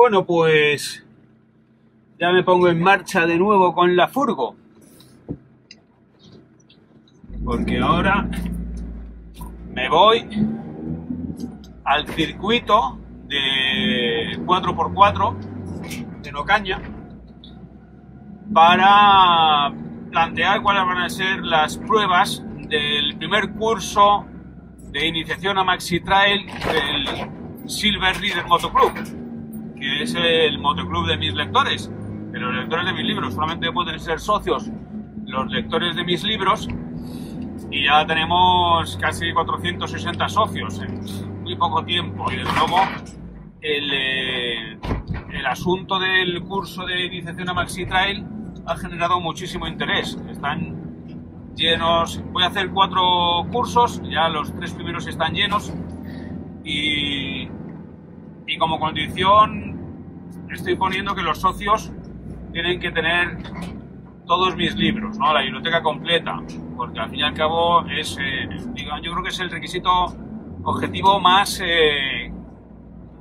Bueno, pues ya me pongo en marcha de nuevo con la furgo. Porque ahora me voy al circuito de 4x4 de Nocaña para plantear cuáles van a ser las pruebas del primer curso de iniciación a Maxi Trail del Silver Reader Motoclub, que es el motoclub de mis lectores, de los lectores de mis libros. Solamente pueden ser socios los lectores de mis libros y ya tenemos casi 460 socios en muy poco tiempo y desde luego el, eh, el asunto del curso de iniciación a Maxi Trail ha generado muchísimo interés. Están llenos, voy a hacer cuatro cursos, ya los tres primeros están llenos y, y como condición estoy poniendo que los socios tienen que tener todos mis libros, ¿no? la biblioteca completa, porque al fin y al cabo es, eh, yo creo que es el requisito objetivo más, eh,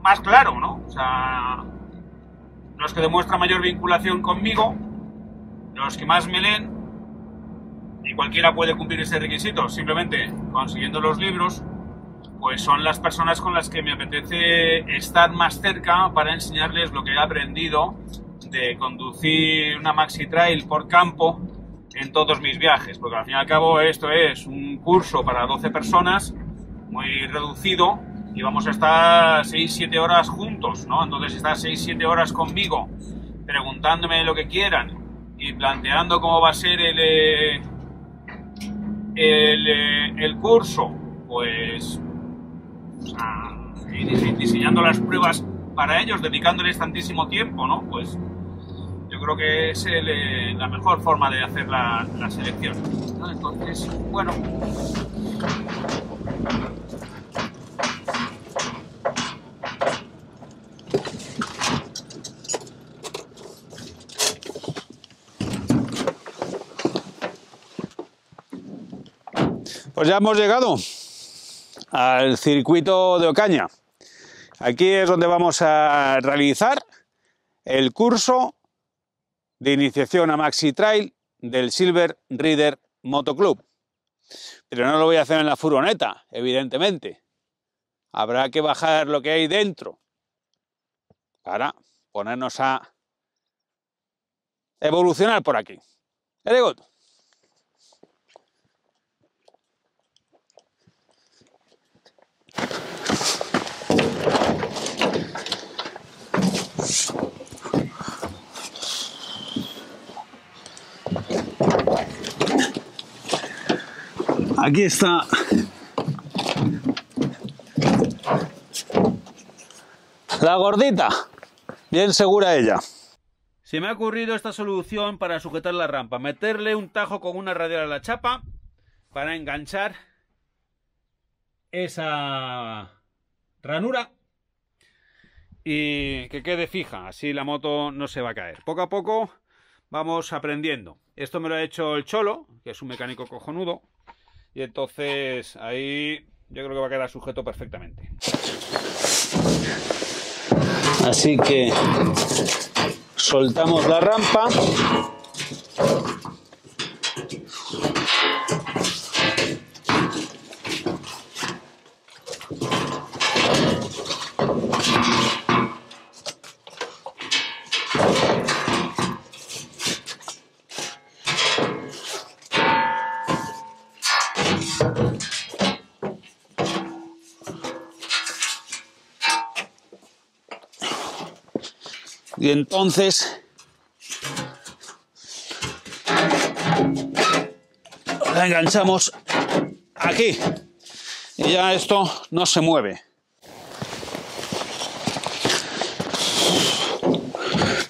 más claro, ¿no? O sea, los que demuestran mayor vinculación conmigo, los que más me leen, y cualquiera puede cumplir ese requisito, simplemente consiguiendo los libros, pues son las personas con las que me apetece estar más cerca para enseñarles lo que he aprendido de conducir una maxi trail por campo en todos mis viajes, porque al fin y al cabo esto es un curso para 12 personas, muy reducido, y vamos a estar 6-7 horas juntos, ¿no? Entonces estar 6-7 horas conmigo, preguntándome lo que quieran y planteando cómo va a ser el, eh, el, eh, el curso, pues o sea, diseñando las pruebas para ellos, dedicándoles tantísimo tiempo, ¿no? Pues yo creo que es eh, la mejor forma de hacer la, selección. Entonces, bueno. Pues ya hemos llegado al circuito de Ocaña. Aquí es donde vamos a realizar el curso de iniciación a Maxi Trail del Silver Reader Motoclub. Pero no lo voy a hacer en la furgoneta, evidentemente. Habrá que bajar lo que hay dentro para ponernos a evolucionar por aquí. Aquí está. La gordita, bien segura ella. Se me ha ocurrido esta solución para sujetar la rampa, meterle un tajo con una radial a la chapa para enganchar esa ranura y que quede fija, así la moto no se va a caer. Poco a poco vamos aprendiendo. Esto me lo ha hecho el Cholo, que es un mecánico cojonudo, y entonces ahí yo creo que va a quedar sujeto perfectamente. Así que soltamos la rampa. Y entonces la enganchamos aquí y ya esto no se mueve.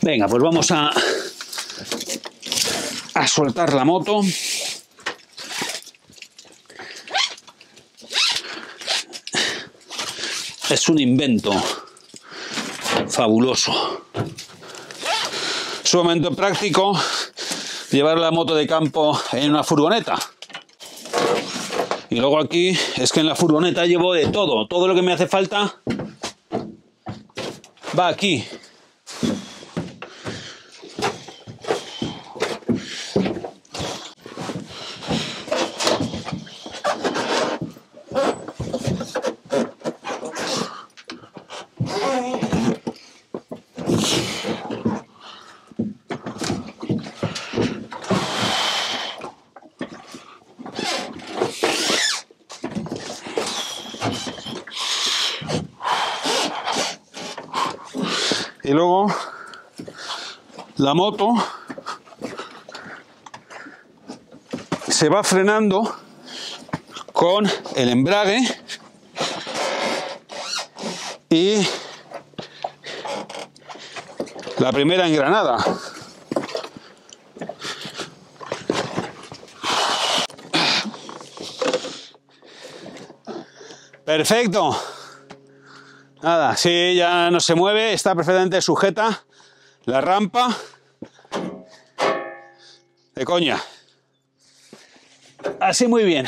Venga, pues vamos a, a soltar la moto. Es un invento fabuloso. Sumamente práctico llevar la moto de campo en una furgoneta. Y luego aquí es que en la furgoneta llevo de todo. Todo lo que me hace falta va aquí. y luego la moto se va frenando con el embrague y la primera engranada. Perfecto. Nada, sí, ya no se mueve, está perfectamente sujeta la rampa. De coña. Así muy bien.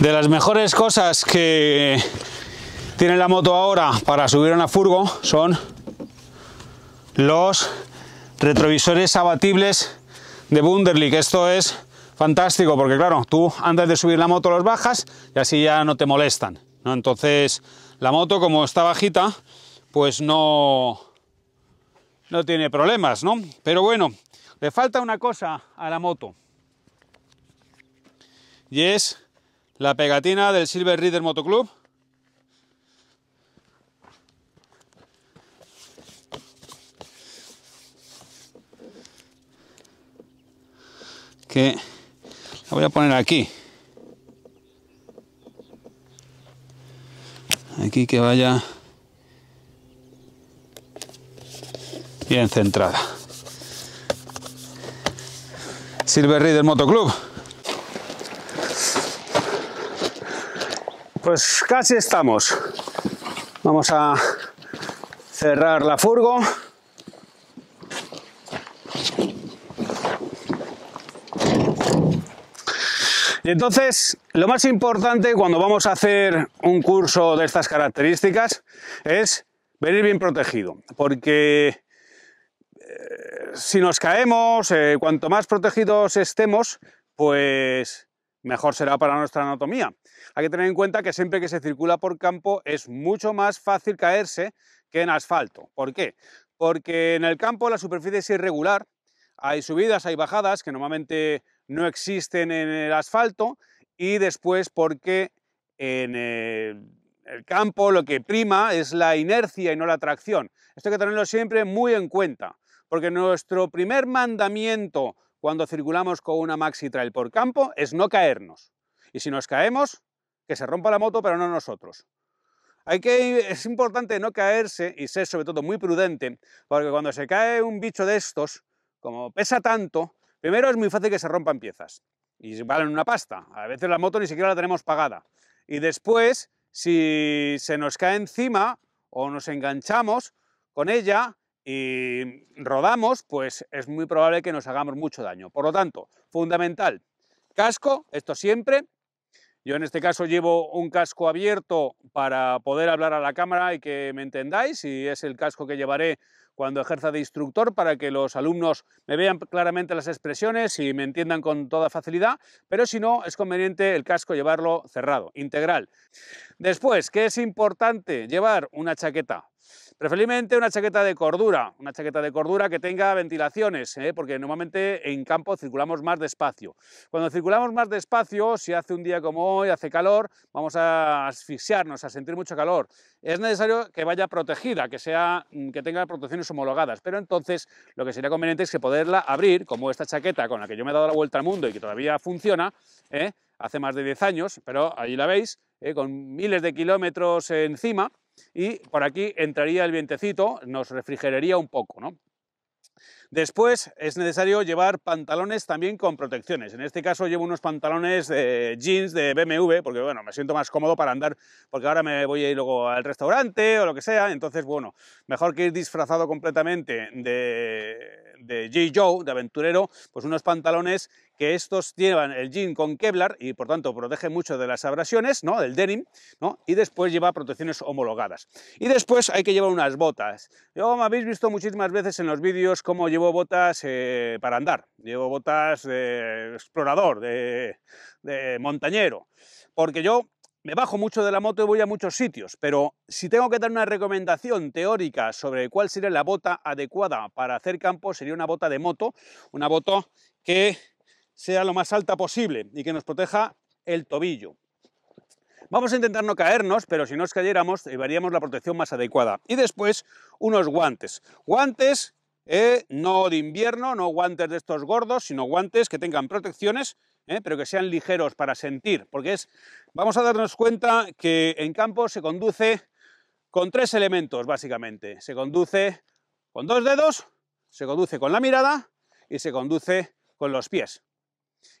De las mejores cosas que tiene la moto ahora para subir a una furgo son los retrovisores abatibles de Wunderlich. Esto es fantástico porque claro, tú antes de subir la moto los bajas y así ya no te molestan. ¿no? Entonces la moto como está bajita pues no, no tiene problemas, ¿no? Pero bueno, le falta una cosa a la moto y es la pegatina del Silver Reader Motoclub. Que la voy a poner aquí. Aquí que vaya bien centrada. Silver Reader Motoclub. Pues casi estamos. Vamos a cerrar la furgo. Y entonces, lo más importante cuando vamos a hacer un curso de estas características es venir bien protegido, porque si nos caemos, eh, cuanto más protegidos estemos, pues mejor será para nuestra anatomía. Hay que tener en cuenta que siempre que se circula por campo es mucho más fácil caerse que en asfalto. ¿Por qué? Porque en el campo la superficie es irregular, hay subidas, hay bajadas que normalmente no existen en el asfalto y después porque en el, campo lo que prima es la inercia y no la tracción. Esto hay que tenerlo siempre muy en cuenta, porque nuestro primer mandamiento cuando circulamos con una Maxi Trail por campo es no caernos. Y si nos caemos, que se rompa la moto, pero no nosotros. Hay que, es importante no caerse y ser sobre todo muy prudente, porque cuando se cae un bicho de estos, como pesa tanto, primero es muy fácil que se rompan piezas y valen una pasta. A veces la moto ni siquiera la tenemos pagada. Y después, si se nos cae encima o nos enganchamos con ella, y rodamos, pues es muy probable que nos hagamos mucho daño. Por lo tanto, fundamental, casco, esto siempre. Yo en este caso llevo un casco abierto para poder hablar a la cámara y que me entendáis, y es el casco que llevaré cuando ejerza de instructor para que los alumnos me vean claramente las expresiones y me entiendan con toda facilidad, pero si no, es conveniente el casco llevarlo cerrado, integral. Después, ¿qué es importante? Llevar una chaqueta Preferiblemente una chaqueta de cordura, una chaqueta de cordura que tenga ventilaciones, ¿eh? porque normalmente en campo circulamos más despacio. Cuando circulamos más despacio, si hace un día como hoy, hace calor, vamos a asfixiarnos, a sentir mucho calor. Es necesario que vaya protegida, que, sea, mm, que tenga protecciones homologadas, pero entonces lo que sería conveniente es que poderla abrir, como esta chaqueta con la que yo me he dado la vuelta al mundo y que todavía funciona, ¿eh? hace más de 10 años, pero ahí la veis, ¿eh? con miles de kilómetros encima, y por aquí entraría el vientecito, nos refrigeraría un poco, ¿no? Después es necesario llevar pantalones también con protecciones. En este caso llevo unos pantalones de jeans de BMW, porque bueno, me siento más cómodo para andar, porque ahora me voy a ir luego al restaurante o lo que sea, entonces bueno, mejor que ir disfrazado completamente de, de J. Joe, de aventurero, pues unos pantalones que estos llevan el jean con Kevlar y por tanto protege mucho de las abrasiones, ¿no? del denim, ¿no? y después lleva protecciones homologadas. Y después hay que llevar unas botas. Yo me habéis visto muchísimas veces en los vídeos cómo llevo botas eh, para andar. Llevo botas de explorador, de, de montañero, porque yo me bajo mucho de la moto y voy a muchos sitios, pero si tengo que dar una recomendación teórica sobre cuál sería la bota adecuada para hacer campo, sería una bota de moto, una bota que sea lo más alta posible y que nos proteja el tobillo. Vamos a intentar no caernos, pero si nos cayéramos, llevaríamos la protección más adecuada. Y después, unos guantes. Guantes eh, no de invierno, no guantes de estos gordos, sino guantes que tengan protecciones, eh, pero que sean ligeros para sentir, porque es, vamos a darnos cuenta que en campo se conduce con tres elementos, básicamente. Se conduce con dos dedos, se conduce con la mirada y se conduce con los pies.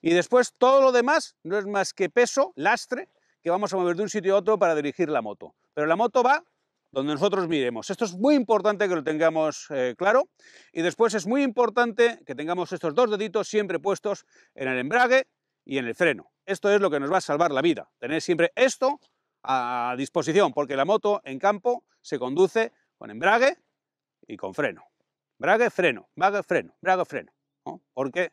Y después todo lo demás no es más que peso, lastre, que vamos a mover de un sitio a otro para dirigir la moto. Pero la moto va donde nosotros miremos. Esto es muy importante que lo tengamos eh, claro. Y después es muy importante que tengamos estos dos deditos siempre puestos en el embrague y en el freno. Esto es lo que nos va a salvar la vida. Tener siempre esto a disposición, porque la moto en campo se conduce con embrague y con freno. Embrague, freno, embrague, freno, embrague, freno. Porque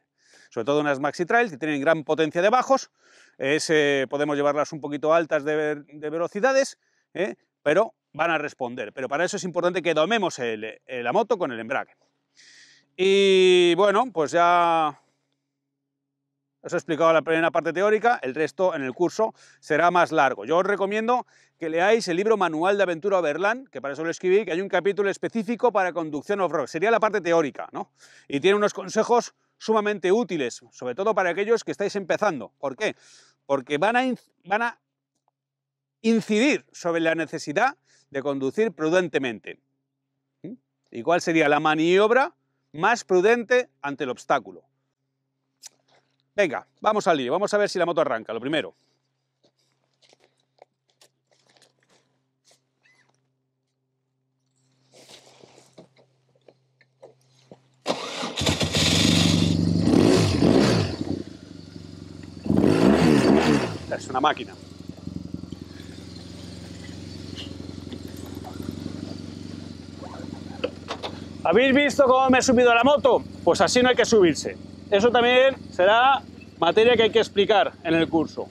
sobre todo unas maxi trails que tienen gran potencia de bajos, eh, podemos llevarlas un poquito altas de, velocidades, ¿eh? pero van a responder. Pero para eso es importante que domemos la moto con el embrague. Y bueno, pues ya os he explicado la primera parte teórica, el resto en el curso será más largo. Yo os recomiendo que leáis el libro Manual de Aventura Overland, que para eso lo escribí, que hay un capítulo específico para conducción off-road. Sería la parte teórica, ¿no? Y tiene unos consejos sumamente útiles, sobre todo para aquellos que estáis empezando. ¿Por qué? Porque van a, van a incidir sobre la necesidad de conducir prudentemente. ¿Y cuál sería la maniobra más prudente ante el obstáculo? Venga, vamos al lío, vamos a ver si la moto arranca, lo primero. Es una máquina. ¿Habéis visto cómo me he subido a la moto? Pues así no hay que subirse. Eso también será materia que hay que explicar en el curso.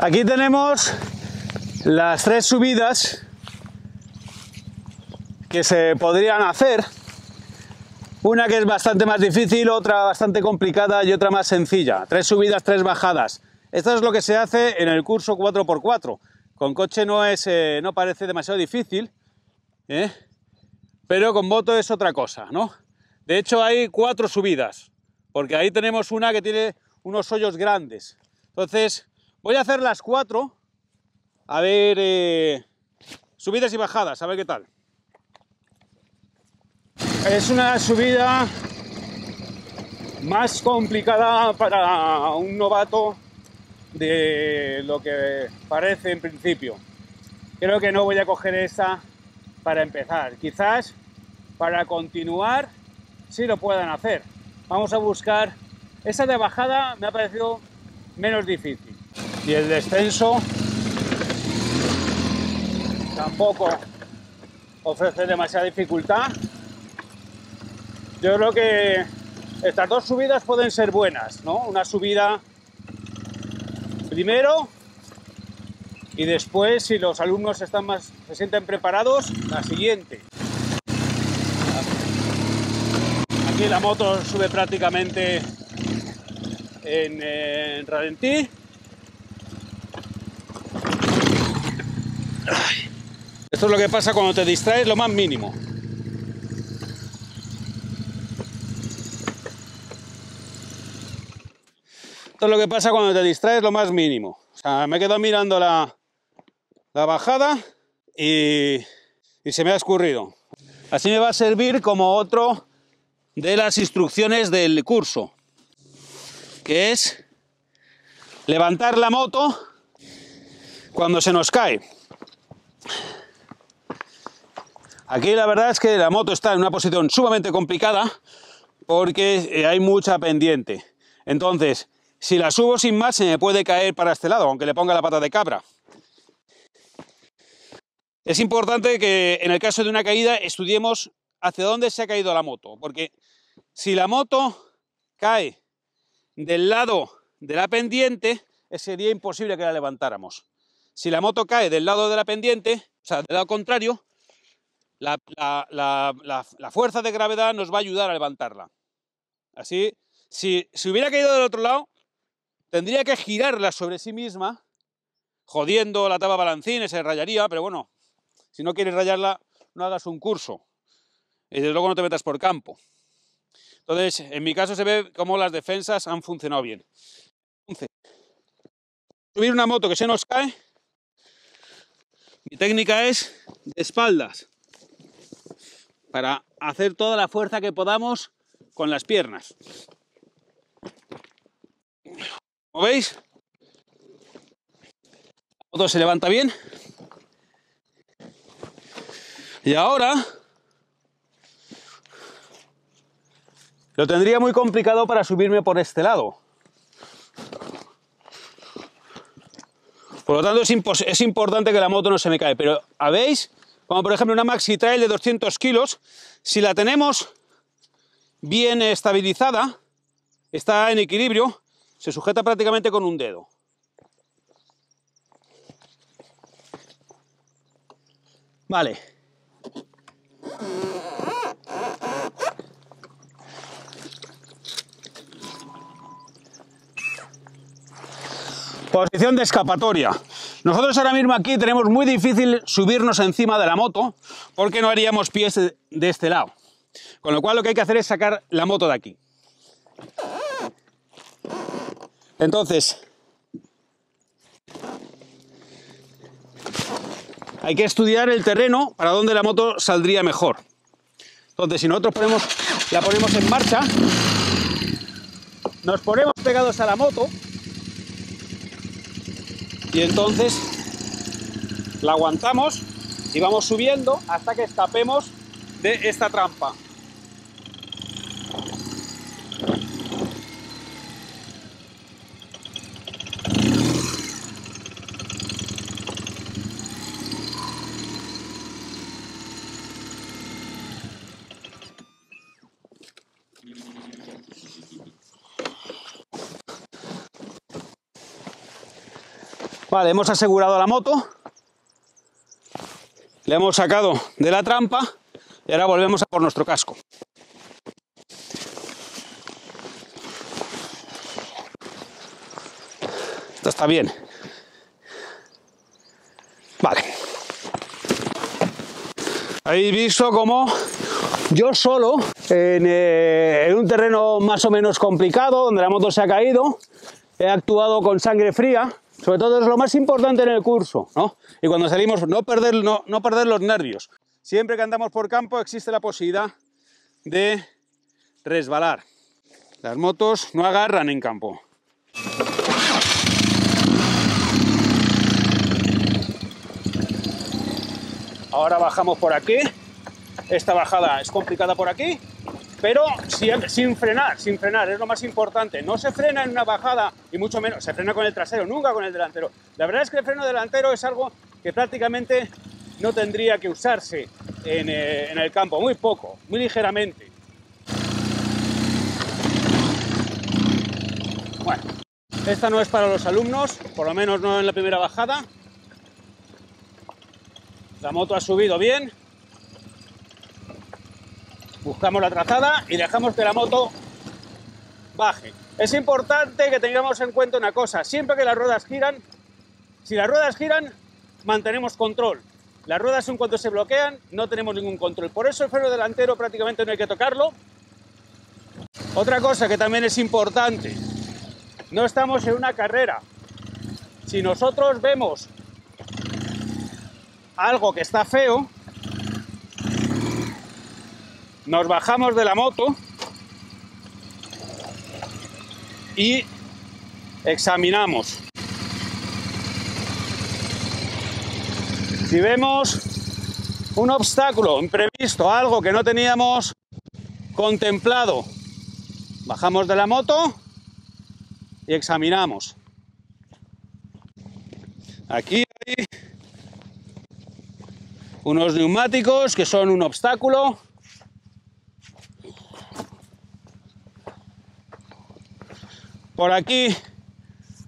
Aquí tenemos las tres subidas que se podrían hacer una que es bastante más difícil, otra bastante complicada y otra más sencilla. Tres subidas, tres bajadas. Esto es lo que se hace en el curso 4x4. Con coche no, es, eh, no parece demasiado difícil, ¿eh? pero con moto es otra cosa, ¿no? De hecho hay cuatro subidas, porque ahí tenemos una que tiene unos hoyos grandes. Entonces voy a hacer las cuatro, a ver, eh, subidas y bajadas, a ver qué tal. Es una subida más complicada para un novato de lo que parece en principio. Creo que no voy a coger esa para empezar. Quizás para continuar sí lo puedan hacer. Vamos a buscar... Esa de bajada me ha parecido menos difícil. Y el descenso tampoco ofrece demasiada dificultad. Yo creo que estas dos subidas pueden ser buenas, ¿no? Una subida primero y después, si los alumnos están más, se sienten preparados, la siguiente. Aquí la moto sube prácticamente en, en ralentí. Esto es lo que pasa cuando te distraes lo más mínimo. Esto es lo que pasa cuando te distraes lo más mínimo. O sea, me he quedado mirando la, la bajada y, y se me ha escurrido. Así me va a servir como otro de las instrucciones del curso, que es levantar la moto cuando se nos cae. Aquí la verdad es que la moto está en una posición sumamente complicada porque hay mucha pendiente. Entonces, si la subo sin más, se me puede caer para este lado, aunque le ponga la pata de cabra. Es importante que en el caso de una caída estudiemos hacia dónde se ha caído la moto, porque si la moto cae del lado de la pendiente, sería imposible que la levantáramos. Si la moto cae del lado de la pendiente, o sea, del lado contrario, la, la fuerza de gravedad nos va a ayudar a levantarla. Así, si, si hubiera caído del otro lado, tendría que girarla sobre sí misma, jodiendo la taba balancín, se rayaría, pero bueno, si no quieres rayarla, no hagas un curso. Y desde luego no te metas por campo. Entonces, en mi caso se ve cómo las defensas han funcionado bien. Entonces, subir una moto que se nos cae, mi técnica es de espaldas, para hacer toda la fuerza que podamos con las piernas. ¿Como veis? La moto se levanta bien. Y ahora lo tendría muy complicado para subirme por este lado. Por lo tanto, es, es, importante que la moto no se me cae. Pero, ¿habéis? Como por ejemplo una Maxi Trail de 200 kilos, si la tenemos bien estabilizada, está en equilibrio, se sujeta prácticamente con un dedo. Vale. Posición de escapatoria. Nosotros ahora mismo aquí tenemos muy difícil subirnos encima de la moto porque no haríamos pies de este lado. Con lo cual lo que hay que hacer es sacar la moto de aquí. Entonces, hay que estudiar el terreno para donde la moto saldría mejor. Entonces, si nosotros ponemos, la ponemos en marcha, nos ponemos pegados a la moto y entonces la aguantamos y vamos subiendo hasta que escapemos de esta trampa. Vale, hemos asegurado la moto, le hemos sacado de la trampa y ahora volvemos a por nuestro casco. Esto está bien. Vale. Habéis visto cómo yo solo, eh, en un terreno más o menos complicado, donde la moto se ha caído, he actuado con sangre fría, sobre todo es lo más importante en el curso, ¿no? Y cuando salimos, no perder, no, no perder los nervios. Siempre que andamos por campo existe la posibilidad de resbalar. Las motos no agarran en campo. Ahora bajamos por aquí. Esta bajada es complicada por aquí, pero sin frenar, sin frenar, es lo más importante. No se frena en una bajada y mucho menos, se frena con el trasero, nunca con el delantero. La verdad es que el freno delantero es algo que prácticamente no tendría que usarse en, eh, el campo, muy poco, muy ligeramente. Bueno, esta no es para los alumnos, por lo menos no en la primera bajada. La moto ha subido bien, buscamos la trazada y dejamos que la moto baje. Es importante que tengamos en cuenta una cosa, siempre que las ruedas giran, si las ruedas giran, mantenemos control. Las ruedas en cuanto se bloquean, no tenemos ningún control. Por eso el freno delantero prácticamente no hay que tocarlo. Otra cosa que también es importante, no estamos en una carrera. Si nosotros vemos algo que está feo, nos bajamos de la moto y examinamos. Si vemos un obstáculo imprevisto, algo que no teníamos contemplado, bajamos de la moto y examinamos. Aquí hay unos neumáticos que son un obstáculo Por aquí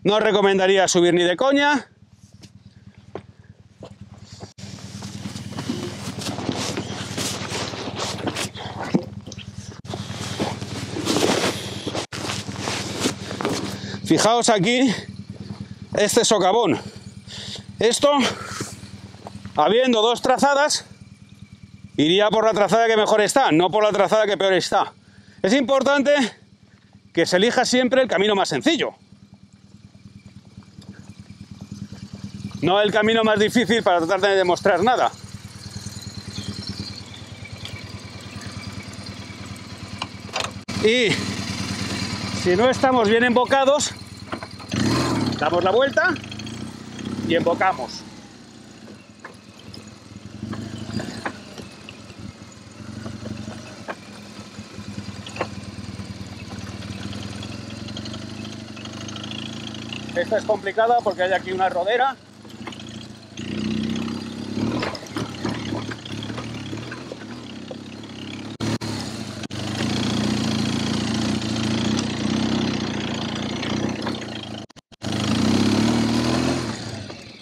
no recomendaría subir ni de coña. Fijaos aquí este socavón. Esto, habiendo dos trazadas, iría por la trazada que mejor está, no por la trazada que peor está. Es importante que se elija siempre el camino más sencillo. No el camino más difícil para tratar de demostrar nada. Y si no estamos bien embocados, damos la vuelta y embocamos. Esta es complicada porque hay aquí una rodera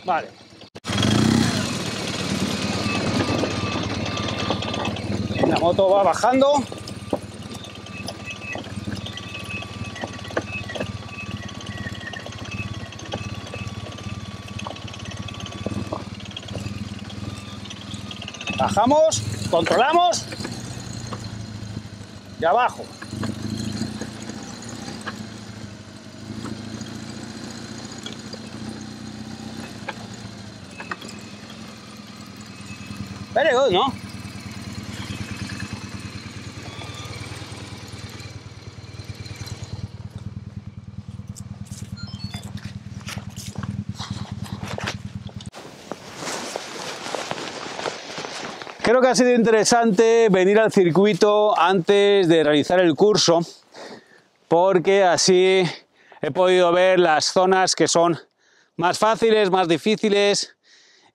Vale. La moto va bajando. Bajamos, controlamos y abajo. Very ¿no? Creo que ha sido interesante venir al circuito antes de realizar el curso porque así he podido ver las zonas que son más fáciles, más difíciles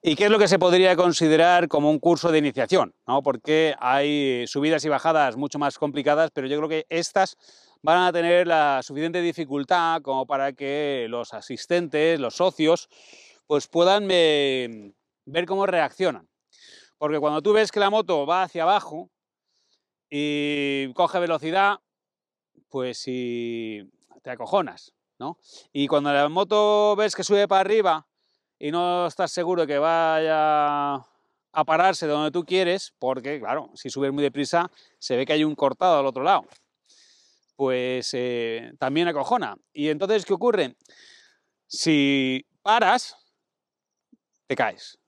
y qué es lo que se podría considerar como un curso de iniciación, ¿no? porque hay subidas y bajadas mucho más complicadas, pero yo creo que estas van a tener la suficiente dificultad como para que los asistentes, los socios, pues puedan eh, ver cómo reaccionan. Porque cuando tú ves que la moto va hacia abajo y coge velocidad, pues si te acojonas, ¿no? Y cuando la moto ves que sube para arriba y no estás seguro de que vaya a pararse donde tú quieres, porque claro, si subes muy deprisa se ve que hay un cortado al otro lado, pues eh, también acojona. Y entonces, ¿qué ocurre? Si paras, te caes.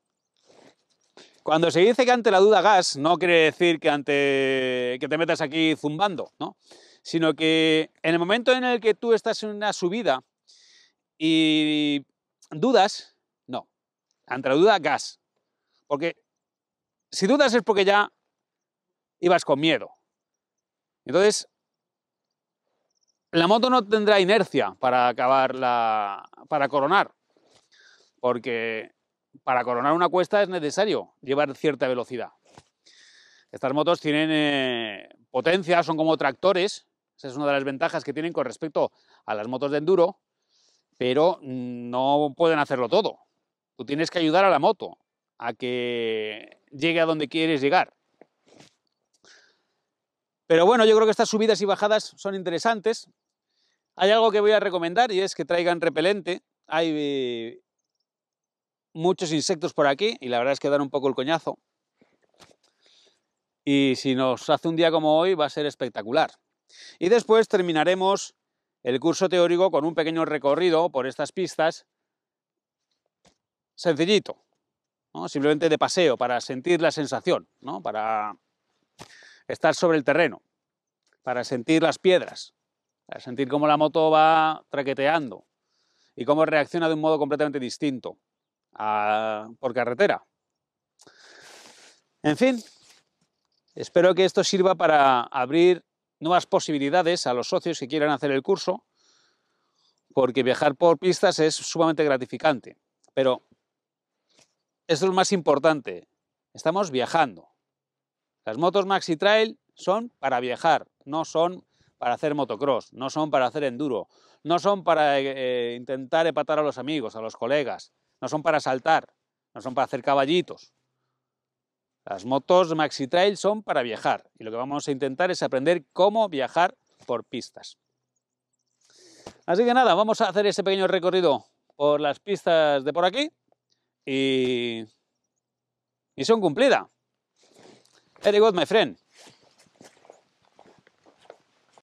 Cuando se dice que ante la duda gas, no quiere decir que, ante, que te metas aquí zumbando, ¿no? Sino que en el momento en el que tú estás en una subida y dudas, no. Ante la duda, gas. Porque si dudas es porque ya ibas con miedo. Entonces, la moto no tendrá inercia para acabar la. para coronar. Porque para coronar una cuesta es necesario llevar cierta velocidad. Estas motos tienen eh, potencia, son como tractores, esa es una de las ventajas que tienen con respecto a las motos de enduro, pero no pueden hacerlo todo. Tú tienes que ayudar a la moto a que llegue a donde quieres llegar. Pero bueno, yo creo que estas subidas y bajadas son interesantes. Hay algo que voy a recomendar y es que traigan repelente. Hay eh, muchos insectos por aquí y la verdad es que dan un poco el coñazo. Y si nos hace un día como hoy va a ser espectacular. Y después terminaremos el curso teórico con un pequeño recorrido por estas pistas, sencillito, simplemente de paseo, para sentir la sensación, ¿no? para estar sobre el terreno, para sentir las piedras, para sentir cómo la moto va traqueteando y cómo reacciona de un modo completamente distinto por carretera. En fin, espero que esto sirva para abrir nuevas posibilidades a los socios que quieran hacer el curso, porque viajar por pistas es sumamente gratificante. Pero esto es lo más importante, estamos viajando. Las motos Maxi Trail son para viajar, no son para hacer motocross, no son para hacer enduro, no son para eh, intentar empatar a los amigos, a los colegas, no son para saltar, no son para hacer caballitos. Las motos Maxi Trail son para viajar y lo que vamos a intentar es aprender cómo viajar por pistas. Así que nada, vamos a hacer ese pequeño recorrido por las pistas de por aquí y misión cumplida. Very good, my friend.